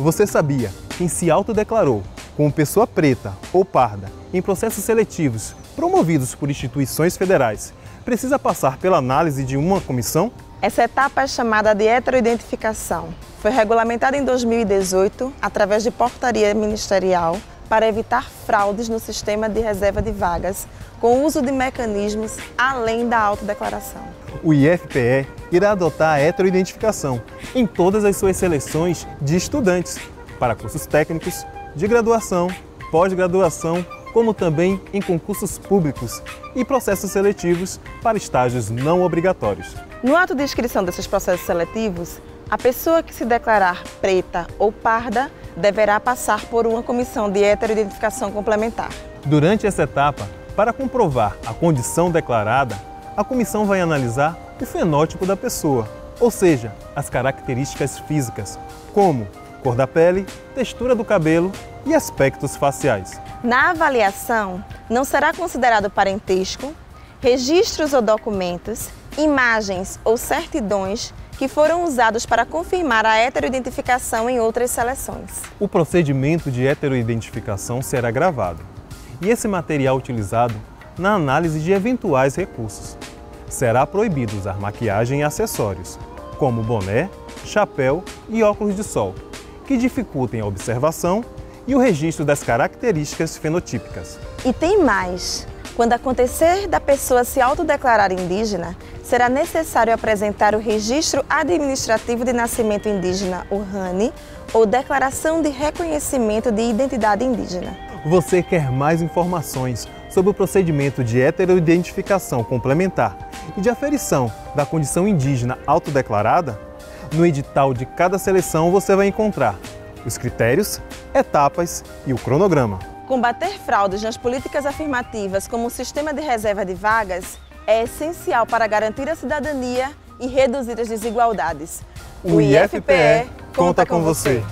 Você sabia quem se autodeclarou como pessoa preta ou parda em processos seletivos promovidos por instituições federais precisa passar pela análise de uma comissão? Essa etapa é chamada de heteroidentificação. Foi regulamentada em 2018 através de portaria ministerial para evitar fraudes no sistema de reserva de vagas, com o uso de mecanismos além da autodeclaração. O IFPE irá adotar a heteroidentificação em todas as suas seleções de estudantes para cursos técnicos, de graduação, pós-graduação, como também em concursos públicos e processos seletivos para estágios não obrigatórios. No ato de inscrição desses processos seletivos, a pessoa que se declarar preta ou parda deverá passar por uma comissão de heteroidentificação complementar. Durante essa etapa, para comprovar a condição declarada, a comissão vai analisar o fenótipo da pessoa, ou seja, as características físicas, como cor da pele, textura do cabelo e aspectos faciais. Na avaliação, não será considerado parentesco, registros ou documentos, imagens ou certidões que foram usados para confirmar a heteroidentificação em outras seleções. O procedimento de heteroidentificação será gravado e esse material utilizado na análise de eventuais recursos. Será proibido usar maquiagem e acessórios, como boné, chapéu e óculos de sol, que dificultem a observação e o registro das características fenotípicas. E tem mais! Quando acontecer da pessoa se autodeclarar indígena, será necessário apresentar o Registro Administrativo de Nascimento Indígena, o RANI, ou Declaração de Reconhecimento de Identidade Indígena. Você quer mais informações sobre o procedimento de heteroidentificação complementar e de aferição da condição indígena autodeclarada? No edital de cada seleção você vai encontrar os critérios, etapas e o cronograma. Combater fraudes nas políticas afirmativas como o sistema de reserva de vagas é essencial para garantir a cidadania e reduzir as desigualdades. O IFPE conta com você.